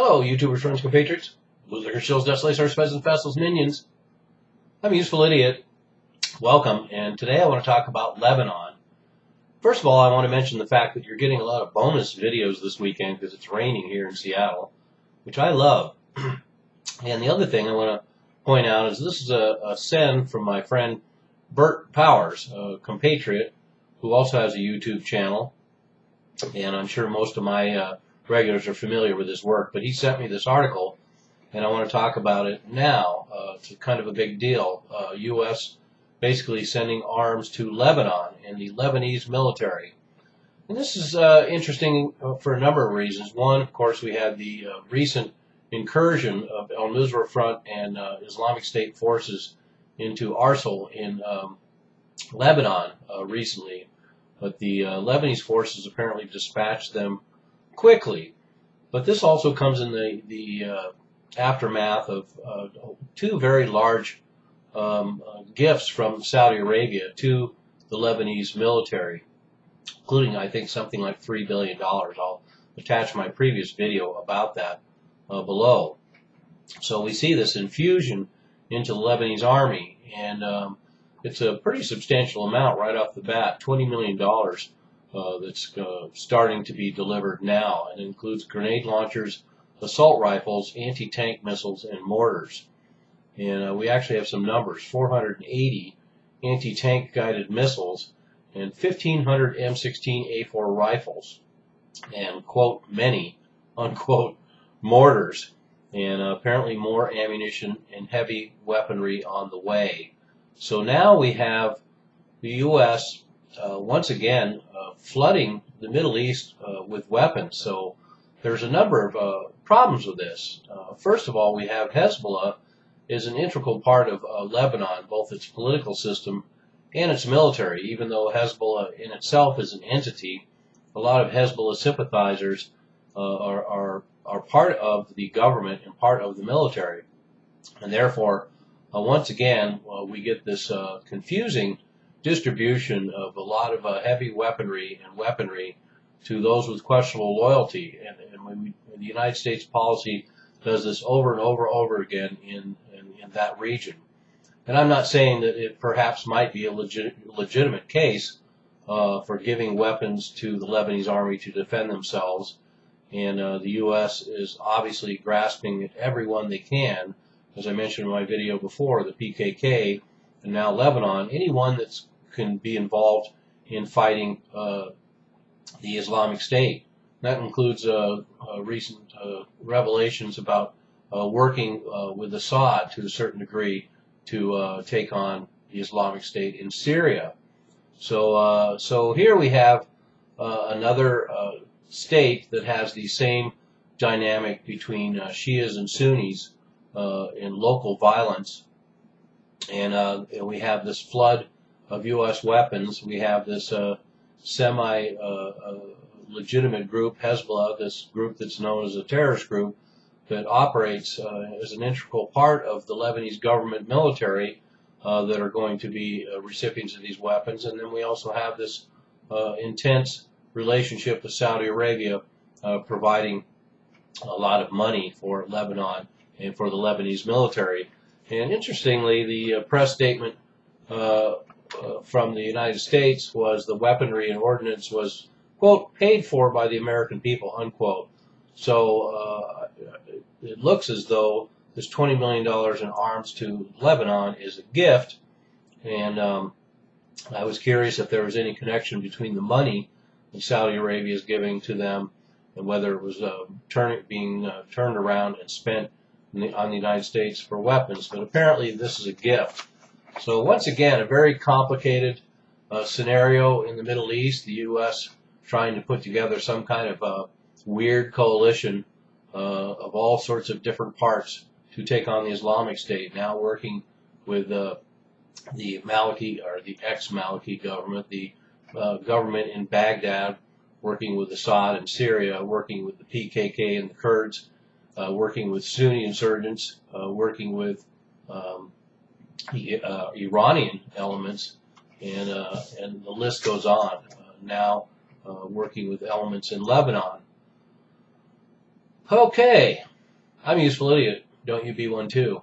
Hello, YouTubers, friends, compatriots, bootlickers, shills, dust lacers, pheasants, vessels, minions. I'm a useful idiot. Welcome, and today I want to talk about Lebanon. First of all, I want to mention the fact that you're getting a lot of bonus videos this weekend because it's raining here in Seattle, which I love. and the other thing I want to point out is this is a, a send from my friend Bert Powers, a compatriot who also has a YouTube channel, and I'm sure most of my uh, regulars are familiar with his work. But he sent me this article, and I want to talk about it now. Uh, it's kind of a big deal. Uh, U.S. basically sending arms to Lebanon and the Lebanese military. And this is uh, interesting uh, for a number of reasons. One, of course, we had the uh, recent incursion of Al Nusra Front and uh, Islamic State forces into Arsal in um, Lebanon recently, but the Lebanese forces apparently dispatched them quickly. But this also comes in the the uh, aftermath of uh, two very large um, uh, gifts from Saudi Arabia to the Lebanese military, including I think something like three billion dollars. I'll attach my previous video about that uh, below. So we see this infusion into the Lebanese army, and um, it's a pretty substantial amount right off the bat, $20 million uh, that's uh, starting to be delivered now. and includes grenade launchers, assault rifles, anti-tank missiles, and mortars. And uh, we actually have some numbers, 480 anti-tank guided missiles and 1,500 M16A4 rifles and, quote, many, unquote, mortars and uh, apparently more ammunition and heavy weaponry on the way. So now we have the U.S. Uh, once again flooding the Middle East uh, with weapons. So there's a number of uh, problems with this. Uh, first of all, we have Hezbollah is an integral part of Lebanon, both its political system and its military. Even though Hezbollah in itself is an entity, a lot of Hezbollah sympathizers are, are are part of the government and part of the military. And therefore, uh, once again, uh, we get this uh, confusing distribution of a lot of uh, heavy weaponry and weaponry to those with questionable loyalty. And, and when we, the United States policy does this over and over and over again in, in, in that region. And I'm not saying that it perhaps might be a legit, legitimate case uh, for giving weapons to the Lebanese army to defend themselves and uh, the U.S. is obviously grasping at everyone they can. As I mentioned in my video before, the PKK and now Lebanon, anyone that can be involved in fighting uh, the Islamic State. That includes uh, uh recent uh, revelations about uh, working with Assad to a certain degree to take on the Islamic State in Syria. So, so here we have another state that has the same dynamic between Shias and Sunnis in local violence. And, uh, we have this flood of U.S. weapons. We have this uh, semi uh, uh, legitimate group, Hezbollah, this group that's known as a terrorist group that operates as an integral part of the Lebanese government military that are going to be recipients of these weapons. And then we also have this intense relationship with Saudi Arabia, uh, providing a lot of money for Lebanon and for the Lebanese military. And interestingly, the uh, press statement uh, uh, from the United States was the weaponry and ordnance was, quote, paid for by the American people, unquote. So it looks as though this $20 million in arms to Lebanon is a gift. And um, I was curious if there was any connection between the money that Saudi Arabia is giving to them, and whether it was uh, turn, being uh, turned around and spent on the United States for weapons. But apparently, this is a gift. So once again, a very complicated uh, scenario in the Middle East. The U.S. trying to put together some kind of uh, weird coalition uh, of all sorts of different parts to take on the Islamic State. Now working with uh, the Maliki or the ex-Maliki government, the uh, government in Baghdad, working with Assad in Syria, working with the PKK and the Kurds, uh, working with Sunni insurgents, uh, working with um, uh, Iranian elements, and uh, and the list goes on. Uh, now working with elements in Lebanon. Okay, I'm a useful idiot. Don't you be one too.